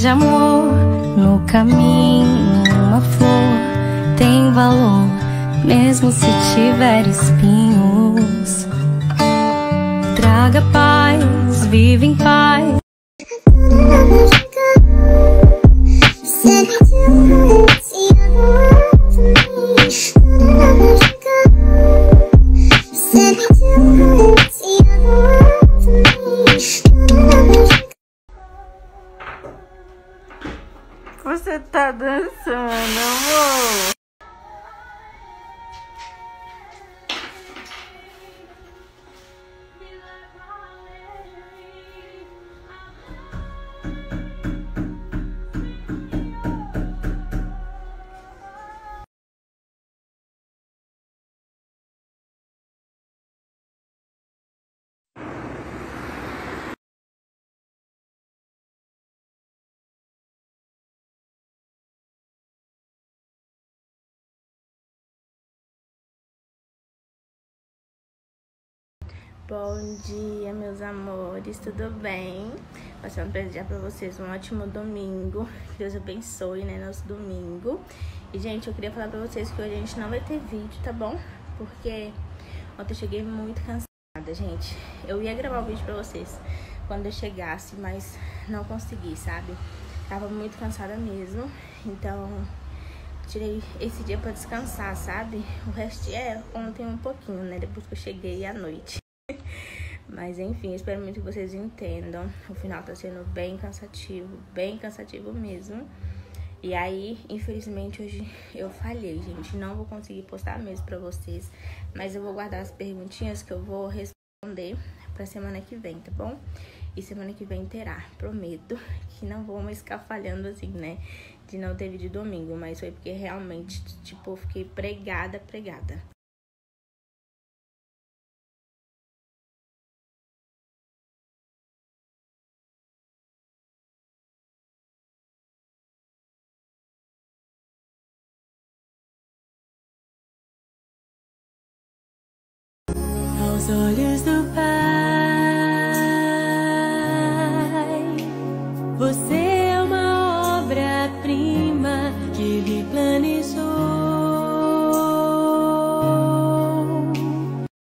seja amor no caminho, uma flor tem valor, mesmo se tiver espinhos. Traga paz, vive em paz. Você tá dançando, amor? Bom dia, meus amores, tudo bem? Passando para desejar para vocês um ótimo domingo. Que Deus abençoe, né, nosso domingo. E, gente, eu queria falar para vocês que hoje a gente não vai ter vídeo, tá bom? Porque ontem eu cheguei muito cansada, gente. Eu ia gravar o vídeo para vocês quando eu chegasse, mas não consegui, sabe? Tava muito cansada mesmo, então tirei esse dia para descansar, sabe? O resto é ontem um pouquinho, né? Depois que eu cheguei à noite. Mas enfim, espero muito que vocês entendam. O final tá sendo bem cansativo, bem cansativo mesmo. E aí, infelizmente, hoje eu falhei, gente. Não vou conseguir postar mesmo pra vocês. Mas eu vou guardar as perguntinhas que eu vou responder pra semana que vem, tá bom? E semana que vem terá, prometo que não vou mais ficar falhando assim, né? De não ter vídeo domingo. Mas foi porque realmente, tipo, fiquei pregada, pregada. Olhos do Pai. Você